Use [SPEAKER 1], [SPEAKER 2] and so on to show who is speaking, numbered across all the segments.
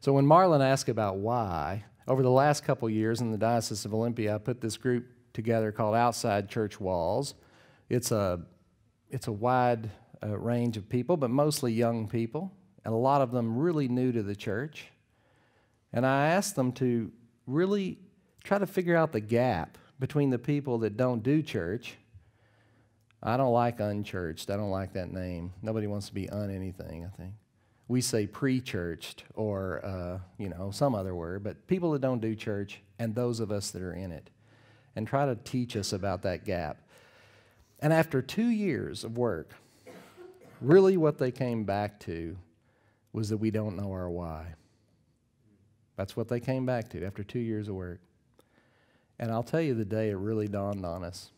[SPEAKER 1] So when Marlon asked about why, over the last couple years in the Diocese of Olympia, I put this group together called Outside Church Walls. It's a, it's a wide uh, range of people, but mostly young people, and a lot of them really new to the church. And I asked them to really try to figure out the gap between the people that don't do church. I don't like unchurched. I don't like that name. Nobody wants to be un anything, I think. We say pre churched or, uh, you know, some other word, but people that don't do church and those of us that are in it. And try to teach us about that gap. And after two years of work, really what they came back to was that we don't know our why. That's what they came back to after two years of work. And I'll tell you the day it really dawned on us.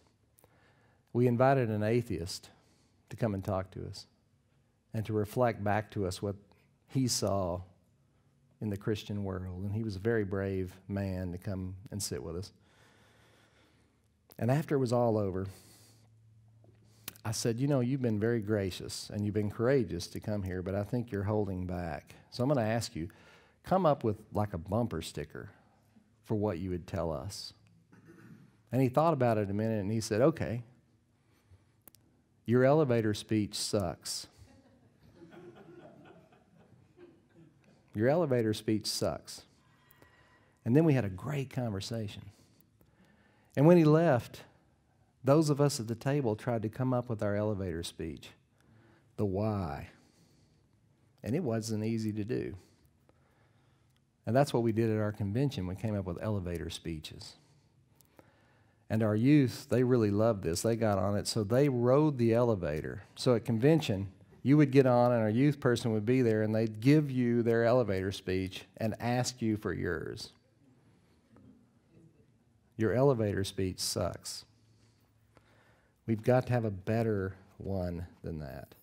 [SPEAKER 1] We invited an atheist to come and talk to us and to reflect back to us what he saw in the Christian world. And he was a very brave man to come and sit with us. And after it was all over, I said, You know, you've been very gracious and you've been courageous to come here, but I think you're holding back. So I'm going to ask you come up with like a bumper sticker for what you would tell us. And he thought about it a minute and he said, Okay, your elevator speech sucks. Your elevator speech sucks. And then we had a great conversation. And when he left, those of us at the table tried to come up with our elevator speech the why. And it wasn't easy to do. And that's what we did at our convention. We came up with elevator speeches. And our youth, they really loved this. They got on it. So they rode the elevator. So at convention, you would get on, and a youth person would be there, and they'd give you their elevator speech and ask you for yours. Your elevator speech sucks. We've got to have a better one than that.